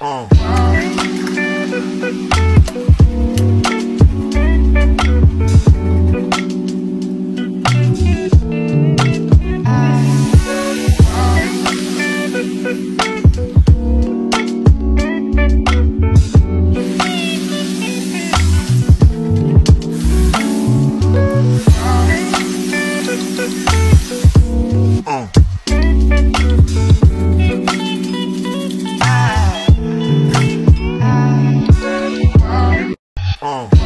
Uh. Uh.